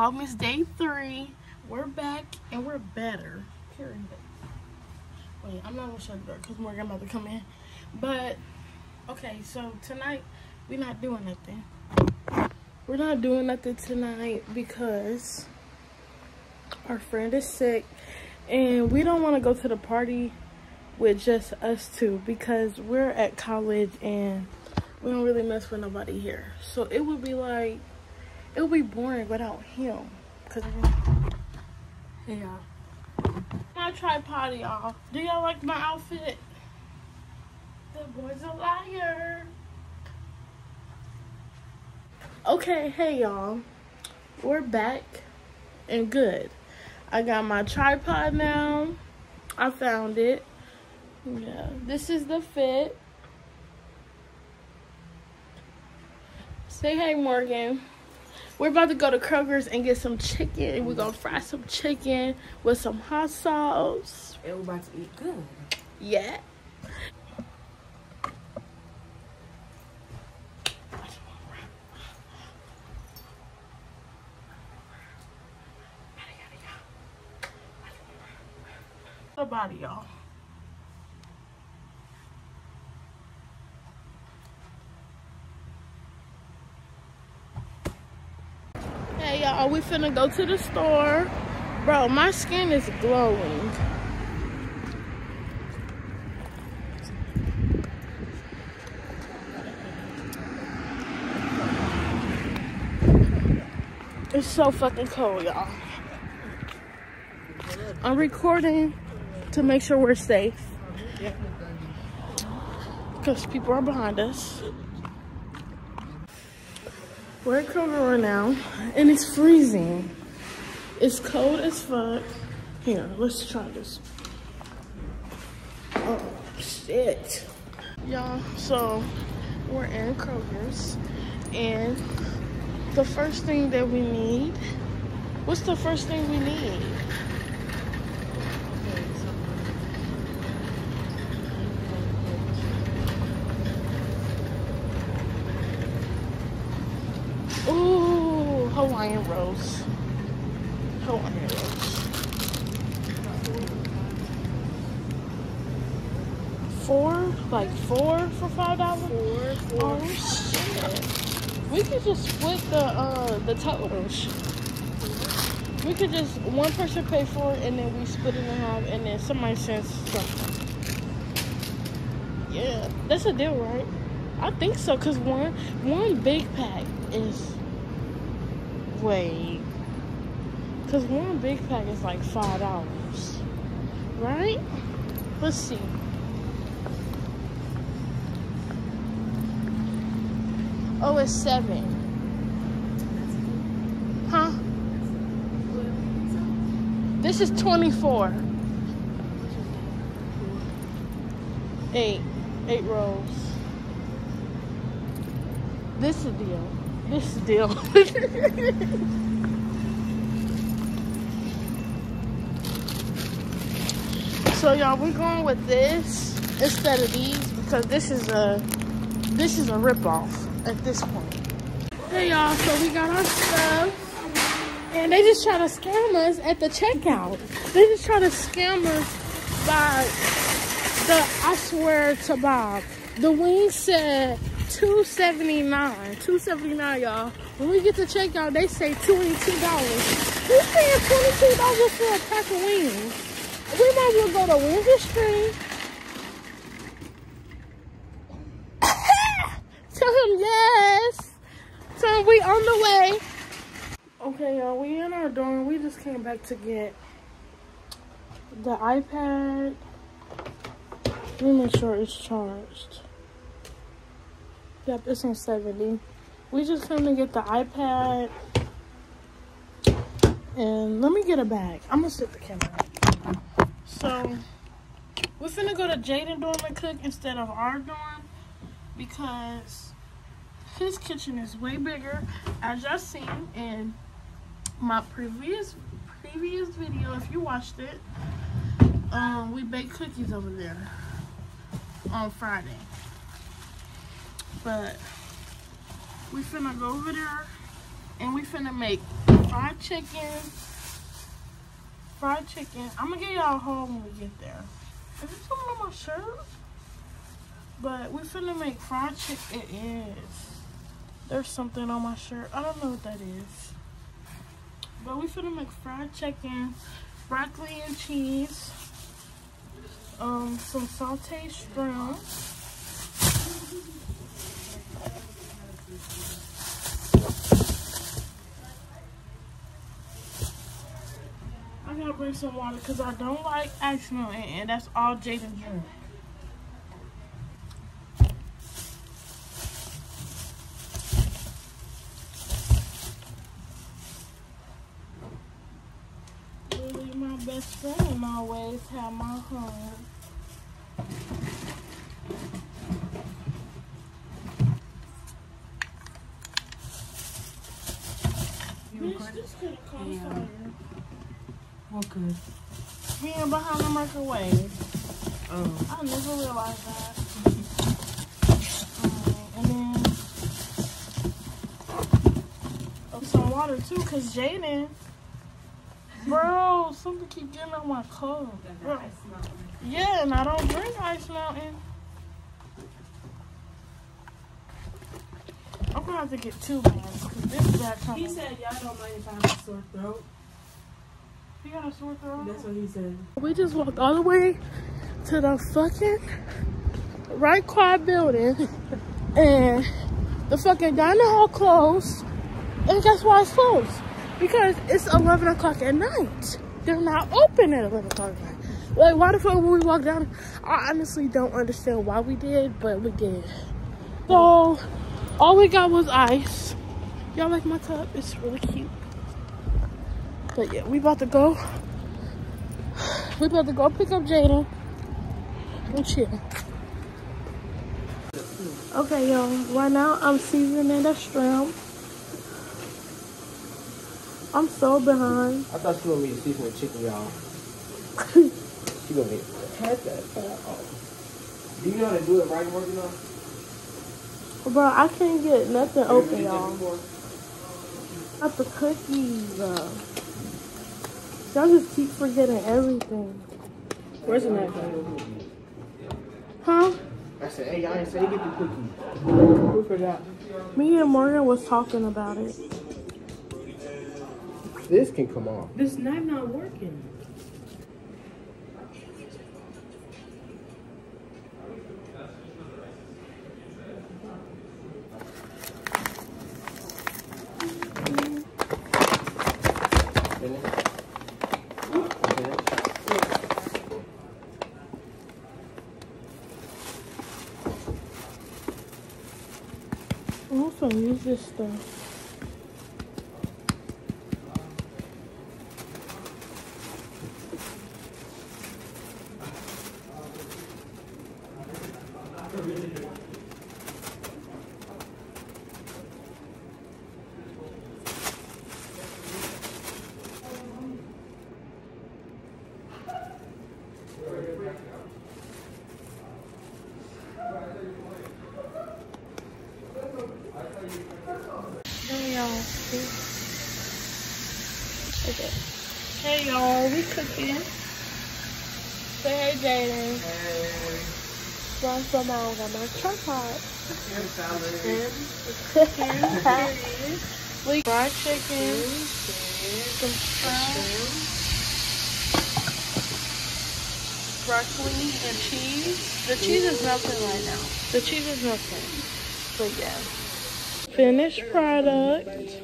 Vlogmas Day 3. We're back and we're better. Period. Wait, I'm not gonna shut the door because Morgan about to come in. But, okay, so tonight we're not doing nothing. We're not doing nothing tonight because our friend is sick and we don't want to go to the party with just us two because we're at college and we don't really mess with nobody here. So it would be like, it would be boring without him. Cause yeah. My tripod, y'all. Do y'all like my outfit? The boy's a liar. Okay, hey y'all. We're back and good. I got my tripod now. I found it. Yeah, this is the fit. Say hey, Morgan. We're about to go to Kroger's and get some chicken. And We're gonna fry some chicken with some hot sauce. And we're about to eat good. Yeah. Body, y'all. Hey y'all, we finna go to the store. Bro, my skin is glowing. It's so fucking cold, y'all. I'm recording to make sure we're safe. Because people are behind us. We're at Kroger right now, and it's freezing. It's cold as fuck. Here, let's try this. Oh, shit. Y'all, so we're in Kroger's, and the first thing that we need, what's the first thing we need? Hawaiian rolls. Hawaiian rolls. Four? Like four for five dollars? Four, four. Oh shit. We could just split the uh the totals. We could just one person pay for it and then we split it in half and then somebody sends something. Yeah, that's a deal, right? I think so, cause one one big pack is wait, cause one big pack is like five dollars, right? Let's see. Oh, it's seven. Huh? This is twenty-four. Eight, eight rolls. This is a deal. This deal. so y'all, we're going with this instead of these because this is a this is a ripoff at this point. Hey y'all, so we got our stuff and they just try to scam us at the checkout. They just try to scam us by the I swear to Bob. The wing said 279 279 y'all. When we get to checkout they say $22 who's paying $22 for a pack of wings. We might as well go to Windsor Street. Tell him yes. Tell him we on the way. Okay y'all we in our dorm. We just came back to get the iPad. Let me make sure it's charged Yep, it's on 70. We just came to get the iPad. And let me get a bag. I'm gonna sit the camera. So, we're finna go to Jaden dorm and cook instead of our dorm. Because his kitchen is way bigger. As y'all seen in my previous previous video, if you watched it, um, we baked cookies over there on Friday. But we finna go over there and we finna make fried chicken. Fried chicken. I'm gonna get y'all home when we get there. Is there something on my shirt? But we finna make fried chicken. It is. There's something on my shirt. I don't know what that is. But we finna make fried chicken, broccoli and cheese, um, some sauteed shrimp. I some water because I don't like ice and, and that's all Jaden drink. My best friend, always have my home. You Bitch, recording? this could have caught Yeah. fire. Good. Being behind the microwave. Oh. I never realized that. And then oh, some water too, cause Jaden, bro, something keep getting on my. Bro. Yeah, and I don't drink Ice Mountain. I'm gonna have to get two bags, cause this bag He said y'all don't mind if I have a sore throat. You got a sore throat? That's what he said. We just walked all the way to the fucking right quad building and the fucking dining hall closed. And guess why it's closed? Because it's 11 o'clock at night. They're not open at 11 o'clock at night. Like, why the fuck would we walk down? I honestly don't understand why we did, but we did. So, all we got was ice. Y'all like my cup? It's really cute. But yeah, we about to go we about to go pick up Jaden and chill. Okay, y'all. Right now, I'm seasoning the shrimp. I'm so behind. I thought she wanted me to season the chicken, y'all. she gonna get cut that fat off. Do you know how to do it right, Morgan? though? Bro, I can't get nothing You open, y'all. Not the cookies. Uh, y'all just keep forgetting everything. Where's the knife? Huh? I said, hey, y'all ain't say get the cookies. Who forgot? Me and Morgan was talking about it. This can come off. This knife not working. Also use this stuff. Hey y'all. Okay. We cooking. Say hey Jaden. Hey. Well, some I got my tripod. Cooking. we fried chicken. Some shrimp. Broccoli and cheese. The cheese is melting right now. The cheese is melting. But yeah. Finished product.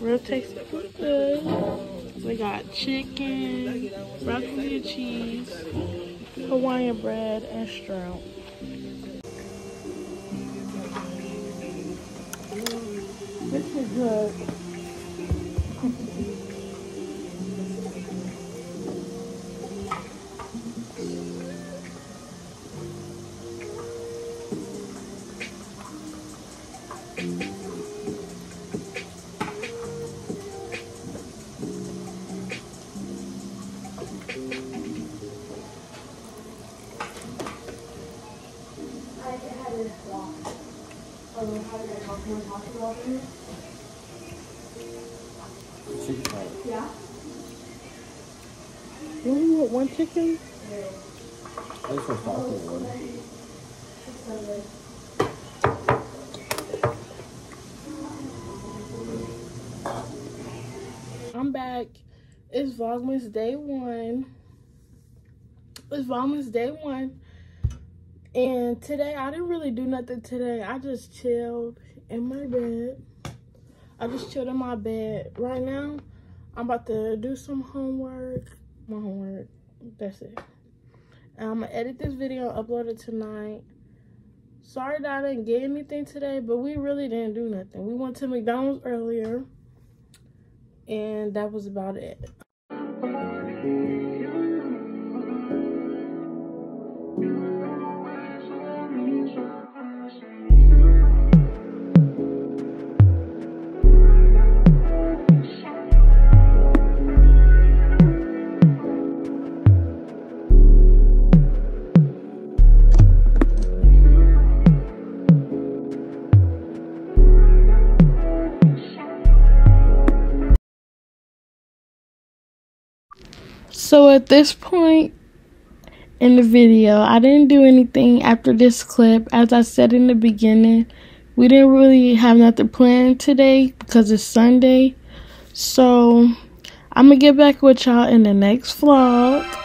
Real tasty. Good. We got chicken, broccoli and cheese, Hawaiian bread, and shrimp. This is good. Yeah. You only want one chicken? Yeah. This was taco one. I'm back. It's Vlogmas day one. It's Vlogmas day one. And today, I didn't really do nothing today. I just chilled in my bed. I just chilled in my bed. Right now, I'm about to do some homework. My homework. That's it. And I'm going to edit this video and upload it tonight. Sorry that I didn't get anything today, but we really didn't do nothing. We went to McDonald's earlier and that was about it. So at this point in the video, I didn't do anything after this clip. As I said in the beginning, we didn't really have nothing planned today because it's Sunday. So I'm going to get back with y'all in the next vlog.